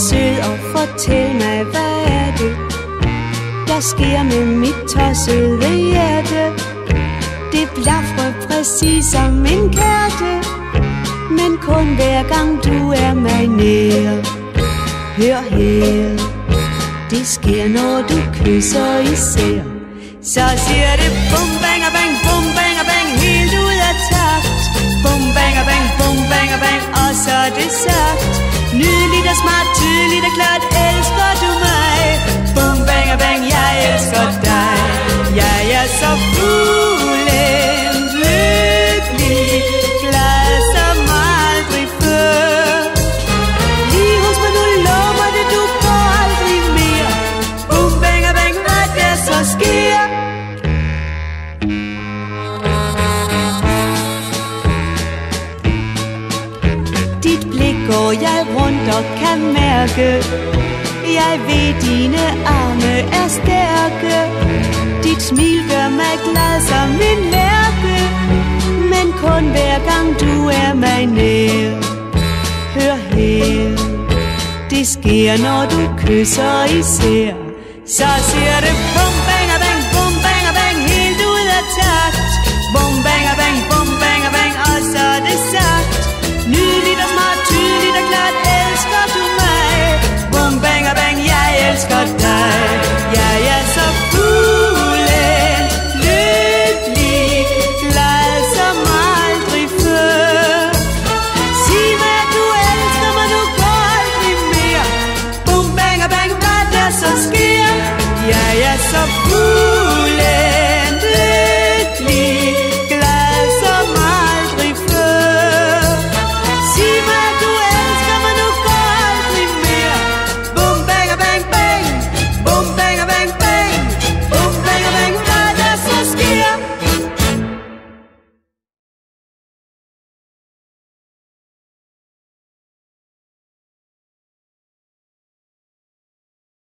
Fortæl mig, hvad er det, der sker med mit tossede hjerte? Det blafrer præcis som en kærte, men kun hver gang du er mig nær. Hør her, det sker når du kysser især. Så siger det bum bang bang, bum bang bang, helt ud af takt. Bum bang bang, bum bang bang, og så er det sagt. Nydeligt og smart, tydeligt klart, elsker du mig? Boom, bang bang, jeg elsker dig. Jeg er så fuldendt lykkelig, glad som aldrig før. Lige hos mig nu lover det, du går aldrig mere. Boom, bang bang, hvad der så sker. Dit blik går jeg rundt nok kan mærke. Jeg ved dine arme er stærke. Dit smil gør mig glad som en lærke Men kun hver gang du er mig nær. Hør her. Det sker når du kysser især. Så siger det bum bang og bang bum bang og bang Helt ud af tak elsker dig. Jeg er så fuglen Lykkelig Glad som aldrig før. Sig mig at du elsker mig Du går aldrig mere. Boom, bang og bang Hvad der så sker. Jeg er så fuglen